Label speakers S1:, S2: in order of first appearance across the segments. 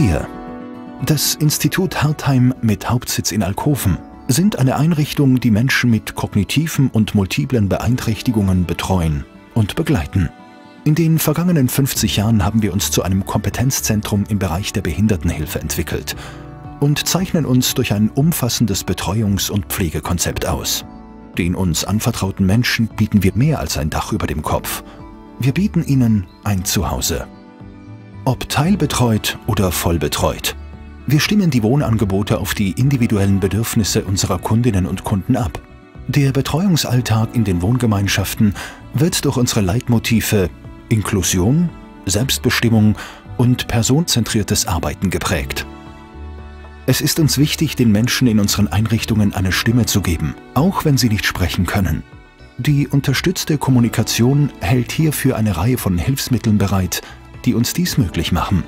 S1: Wir, das Institut Hartheim mit Hauptsitz in Alkoven, sind eine Einrichtung, die Menschen mit kognitiven und multiplen Beeinträchtigungen betreuen und begleiten. In den vergangenen 50 Jahren haben wir uns zu einem Kompetenzzentrum im Bereich der Behindertenhilfe entwickelt und zeichnen uns durch ein umfassendes Betreuungs- und Pflegekonzept aus. Den uns anvertrauten Menschen bieten wir mehr als ein Dach über dem Kopf. Wir bieten ihnen ein Zuhause. Ob teilbetreut oder vollbetreut. Wir stimmen die Wohnangebote auf die individuellen Bedürfnisse unserer Kundinnen und Kunden ab. Der Betreuungsalltag in den Wohngemeinschaften wird durch unsere Leitmotive Inklusion, Selbstbestimmung und personenzentriertes Arbeiten geprägt. Es ist uns wichtig, den Menschen in unseren Einrichtungen eine Stimme zu geben, auch wenn sie nicht sprechen können. Die unterstützte Kommunikation hält hierfür eine Reihe von Hilfsmitteln bereit, die uns dies möglich machen.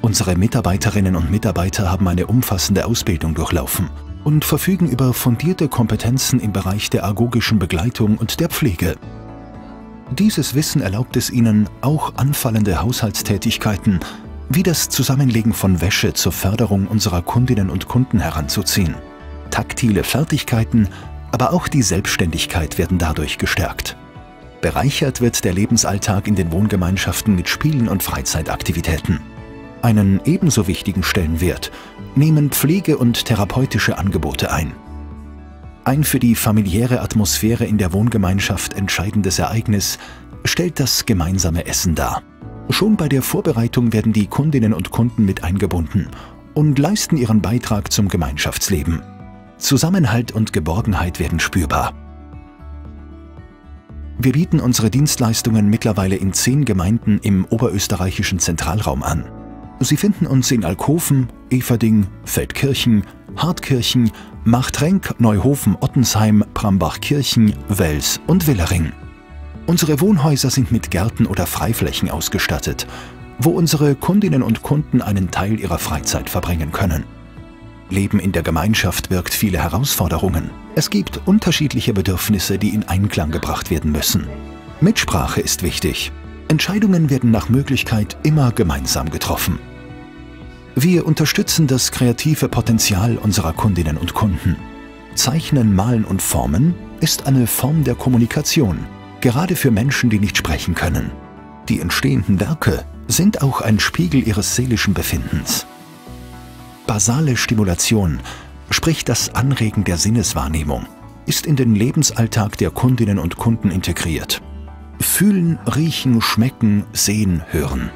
S1: Unsere Mitarbeiterinnen und Mitarbeiter haben eine umfassende Ausbildung durchlaufen und verfügen über fundierte Kompetenzen im Bereich der agogischen Begleitung und der Pflege. Dieses Wissen erlaubt es ihnen, auch anfallende Haushaltstätigkeiten wie das Zusammenlegen von Wäsche zur Förderung unserer Kundinnen und Kunden heranzuziehen. Taktile Fertigkeiten, aber auch die Selbstständigkeit werden dadurch gestärkt. Bereichert wird der Lebensalltag in den Wohngemeinschaften mit Spielen und Freizeitaktivitäten. Einen ebenso wichtigen Stellenwert nehmen Pflege- und therapeutische Angebote ein. Ein für die familiäre Atmosphäre in der Wohngemeinschaft entscheidendes Ereignis stellt das gemeinsame Essen dar. Schon bei der Vorbereitung werden die Kundinnen und Kunden mit eingebunden und leisten ihren Beitrag zum Gemeinschaftsleben. Zusammenhalt und Geborgenheit werden spürbar. Wir bieten unsere Dienstleistungen mittlerweile in zehn Gemeinden im oberösterreichischen Zentralraum an. Sie finden uns in Alkoven, Everding, Feldkirchen, Hartkirchen, Machtrenk, Neuhofen, Ottensheim, Brambachkirchen, Wels und Willering. Unsere Wohnhäuser sind mit Gärten oder Freiflächen ausgestattet, wo unsere Kundinnen und Kunden einen Teil ihrer Freizeit verbringen können. Leben in der Gemeinschaft birgt viele Herausforderungen. Es gibt unterschiedliche Bedürfnisse, die in Einklang gebracht werden müssen. Mitsprache ist wichtig. Entscheidungen werden nach Möglichkeit immer gemeinsam getroffen. Wir unterstützen das kreative Potenzial unserer Kundinnen und Kunden. Zeichnen, Malen und Formen ist eine Form der Kommunikation, gerade für Menschen, die nicht sprechen können. Die entstehenden Werke sind auch ein Spiegel ihres seelischen Befindens. Basale Stimulation, sprich das Anregen der Sinneswahrnehmung, ist in den Lebensalltag der Kundinnen und Kunden integriert. Fühlen, riechen, schmecken, sehen, hören.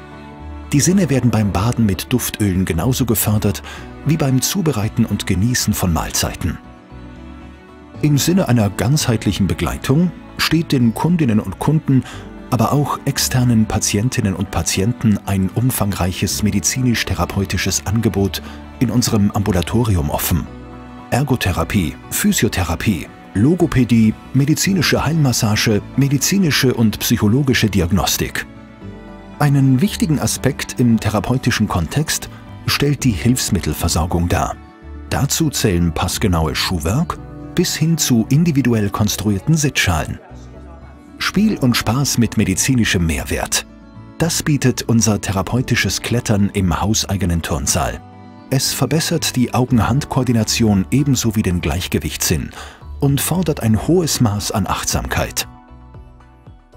S1: Die Sinne werden beim Baden mit Duftölen genauso gefördert wie beim Zubereiten und Genießen von Mahlzeiten. Im Sinne einer ganzheitlichen Begleitung steht den Kundinnen und Kunden, aber auch externen Patientinnen und Patienten ein umfangreiches medizinisch-therapeutisches Angebot in unserem Ambulatorium offen. Ergotherapie, Physiotherapie, Logopädie, medizinische Heilmassage, medizinische und psychologische Diagnostik – einen wichtigen Aspekt im therapeutischen Kontext stellt die Hilfsmittelversorgung dar. Dazu zählen passgenaue Schuhwerk bis hin zu individuell konstruierten Sitzschalen. Spiel und Spaß mit medizinischem Mehrwert. Das bietet unser therapeutisches Klettern im hauseigenen Turnsaal. Es verbessert die Augen-Hand-Koordination ebenso wie den Gleichgewichtssinn und fordert ein hohes Maß an Achtsamkeit.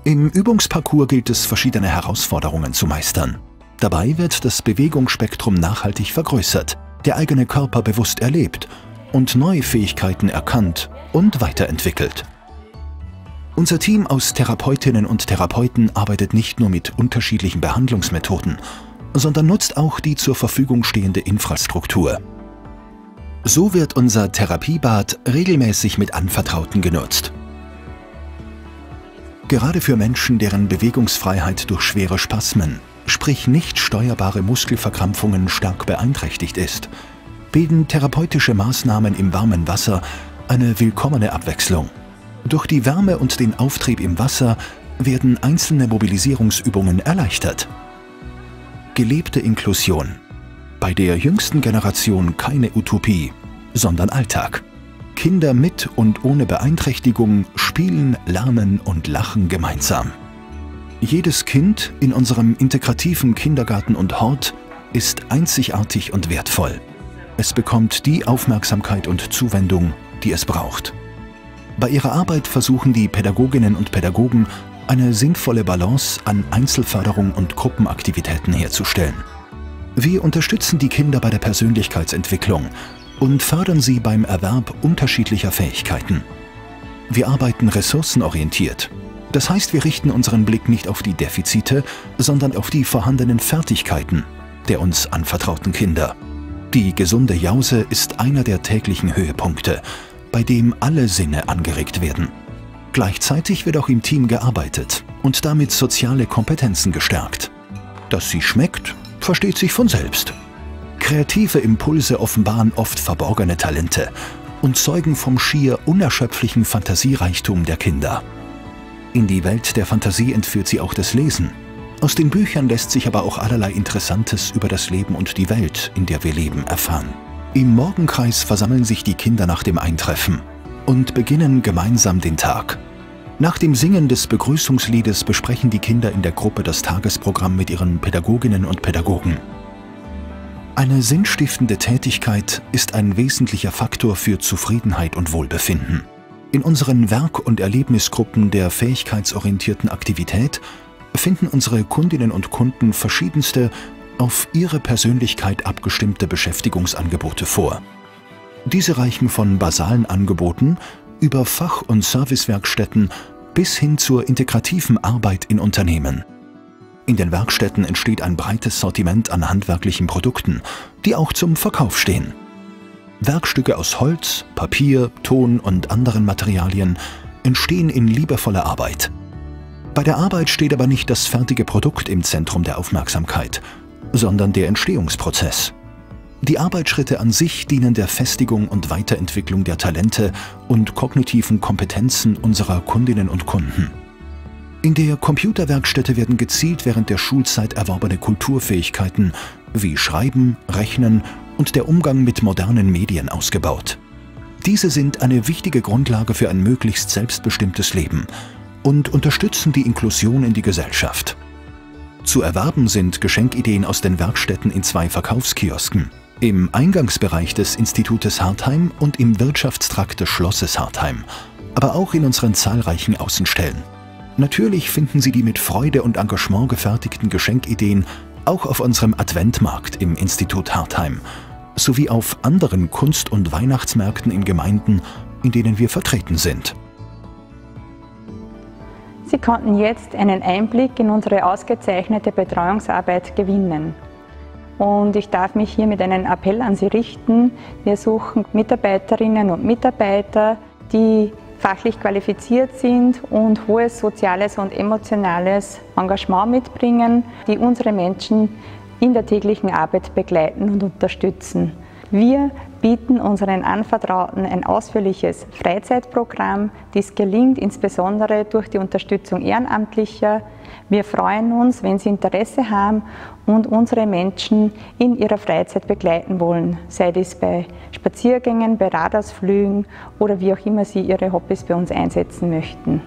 S1: Im Übungsparcours gilt es, verschiedene Herausforderungen zu meistern. Dabei wird das Bewegungsspektrum nachhaltig vergrößert, der eigene Körper bewusst erlebt und neue Fähigkeiten erkannt und weiterentwickelt. Unser Team aus Therapeutinnen und Therapeuten arbeitet nicht nur mit unterschiedlichen Behandlungsmethoden, sondern nutzt auch die zur Verfügung stehende Infrastruktur. So wird unser Therapiebad regelmäßig mit Anvertrauten genutzt Gerade für Menschen, deren Bewegungsfreiheit durch schwere Spasmen, sprich nicht steuerbare Muskelverkrampfungen stark beeinträchtigt ist, bilden therapeutische Maßnahmen im warmen Wasser eine willkommene Abwechslung. Durch die Wärme und den Auftrieb im Wasser werden einzelne Mobilisierungsübungen erleichtert. Gelebte Inklusion. Bei der jüngsten Generation keine Utopie, sondern Alltag. Kinder mit und ohne Beeinträchtigung spielen, lernen und lachen gemeinsam. Jedes Kind in unserem integrativen Kindergarten und Hort ist einzigartig und wertvoll. Es bekommt die Aufmerksamkeit und Zuwendung, die es braucht. Bei ihrer Arbeit versuchen die Pädagoginnen und Pädagogen, eine sinnvolle Balance an Einzelförderung und Gruppenaktivitäten herzustellen. Wir unterstützen die Kinder bei der Persönlichkeitsentwicklung und fördern sie beim Erwerb unterschiedlicher Fähigkeiten. Wir arbeiten ressourcenorientiert. Das heißt, wir richten unseren Blick nicht auf die Defizite, sondern auf die vorhandenen Fertigkeiten der uns anvertrauten Kinder. Die gesunde Jause ist einer der täglichen Höhepunkte, bei dem alle Sinne angeregt werden. Gleichzeitig wird auch im Team gearbeitet und damit soziale Kompetenzen gestärkt. Dass sie schmeckt, versteht sich von selbst. Kreative Impulse offenbaren oft verborgene Talente und zeugen vom schier unerschöpflichen Fantasiereichtum der Kinder. In die Welt der Fantasie entführt sie auch das Lesen. Aus den Büchern lässt sich aber auch allerlei Interessantes über das Leben und die Welt, in der wir leben, erfahren. Im Morgenkreis versammeln sich die Kinder nach dem Eintreffen und beginnen gemeinsam den Tag. Nach dem Singen des Begrüßungsliedes besprechen die Kinder in der Gruppe das Tagesprogramm mit ihren Pädagoginnen und Pädagogen. Eine sinnstiftende Tätigkeit ist ein wesentlicher Faktor für Zufriedenheit und Wohlbefinden. In unseren Werk- und Erlebnisgruppen der fähigkeitsorientierten Aktivität finden unsere Kundinnen und Kunden verschiedenste, auf ihre Persönlichkeit abgestimmte Beschäftigungsangebote vor. Diese reichen von basalen Angeboten über Fach- und Servicewerkstätten bis hin zur integrativen Arbeit in Unternehmen. In den Werkstätten entsteht ein breites Sortiment an handwerklichen Produkten, die auch zum Verkauf stehen. Werkstücke aus Holz, Papier, Ton und anderen Materialien entstehen in liebevoller Arbeit. Bei der Arbeit steht aber nicht das fertige Produkt im Zentrum der Aufmerksamkeit, sondern der Entstehungsprozess. Die Arbeitsschritte an sich dienen der Festigung und Weiterentwicklung der Talente und kognitiven Kompetenzen unserer Kundinnen und Kunden. In der Computerwerkstätte werden gezielt während der Schulzeit erworbene Kulturfähigkeiten wie Schreiben, Rechnen und der Umgang mit modernen Medien ausgebaut. Diese sind eine wichtige Grundlage für ein möglichst selbstbestimmtes Leben und unterstützen die Inklusion in die Gesellschaft. Zu erwerben sind Geschenkideen aus den Werkstätten in zwei Verkaufskiosken, im Eingangsbereich des Institutes Hartheim und im Wirtschaftstrakt des Schlosses Hartheim, aber auch in unseren zahlreichen Außenstellen. Natürlich finden Sie die mit Freude und Engagement gefertigten Geschenkideen auch auf unserem Adventmarkt im Institut Hartheim sowie auf anderen Kunst- und Weihnachtsmärkten in Gemeinden, in denen wir vertreten sind.
S2: Konnten jetzt einen Einblick in unsere ausgezeichnete Betreuungsarbeit gewinnen. Und ich darf mich hier mit einem Appell an Sie richten. Wir suchen Mitarbeiterinnen und Mitarbeiter, die fachlich qualifiziert sind und hohes soziales und emotionales Engagement mitbringen, die unsere Menschen in der täglichen Arbeit begleiten und unterstützen. Wir bieten unseren Anvertrauten ein ausführliches Freizeitprogramm. Dies gelingt insbesondere durch die Unterstützung Ehrenamtlicher. Wir freuen uns, wenn Sie Interesse haben und unsere Menschen in ihrer Freizeit begleiten wollen, sei dies bei Spaziergängen, bei Radausflügen oder wie auch immer Sie Ihre Hobbys bei uns einsetzen möchten.